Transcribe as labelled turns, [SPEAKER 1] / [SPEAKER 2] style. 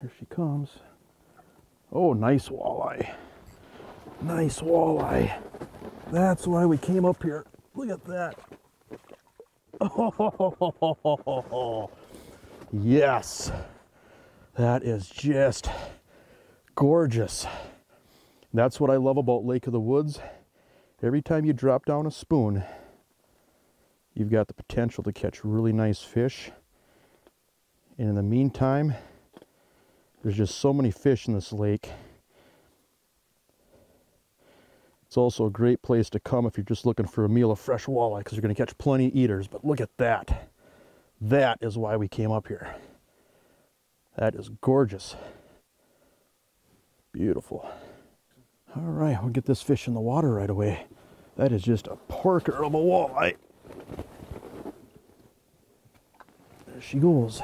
[SPEAKER 1] Here she comes. Oh, nice walleye. Nice walleye. That's why we came up here. Look at that. Oh, yes. That is just gorgeous. That's what I love about Lake of the Woods. Every time you drop down a spoon, you've got the potential to catch really nice fish. And in the meantime, there's just so many fish in this lake. It's also a great place to come if you're just looking for a meal of fresh walleye because you're going to catch plenty of eaters. But look at that. That is why we came up here. That is gorgeous. Beautiful. All right, we'll get this fish in the water right away. That is just a porker of a walleye. There she goes.